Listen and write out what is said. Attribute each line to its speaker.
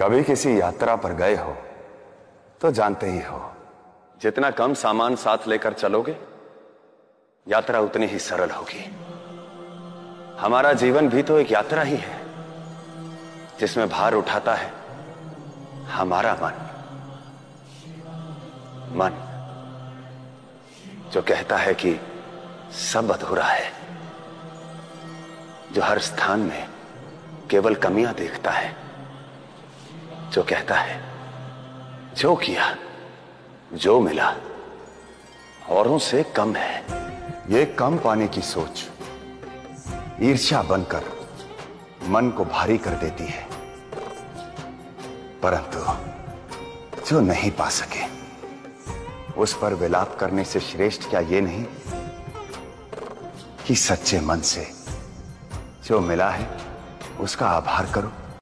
Speaker 1: कभी किसी यात्रा पर गए हो तो जानते ही हो। जितना कम सामान साथ लेकर चलोगे, यात्रा उतनी ही सरल होगी। हमारा जीवन भी तो एक यात्रा ही है, जिसमें भार उठाता है हमारा मन। मन जो कहता है कि सब अधूरा है, जो हर स्थान में केवल कमियाँ देखता है। जो कहता है। जो किया, जो मिला, औरों से कम है। ये कम पाने की सोच ईर्ष्या बनकर मन को भारी कर देती है। परंतु जो नहीं पा सके, उस पर विलाप करने से श्रेष्ठ क्या ये नहीं कि सच्चे मन से जो मिला है, उसका आभार करो।